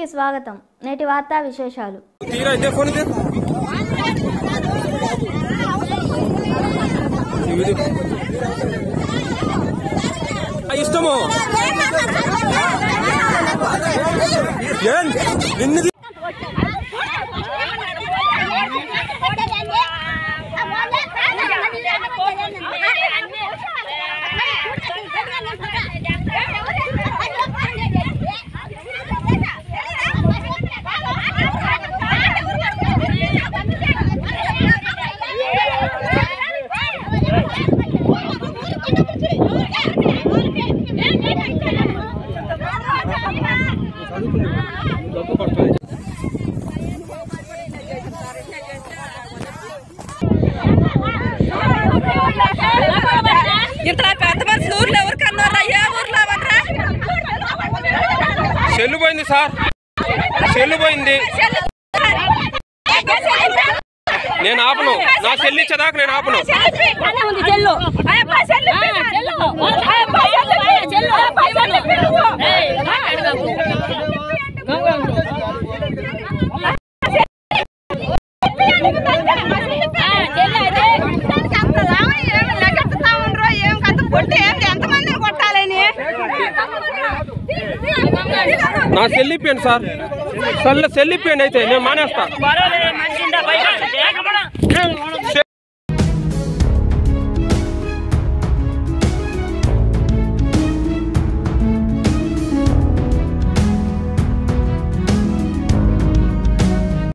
కి స్వాగతం. నేటి వార్తా విశేషాలు. ఇష్టము? నిన్నది ఇంత పెద్ద మనుషులు ఊర్లో ఎవరు కన్నారా ఏ ఊర్లో సెల్లు పోయింది సార్. సెల్లు పోయింది నేను ఆపను. నా సెల్లు ఇచ్చేదాకా నేను ఆపను. నా సెల్లు ఇప్పాను సార్. సెల్ సెల్లు ఇప్పాను అయితే నేను మానేస్తా.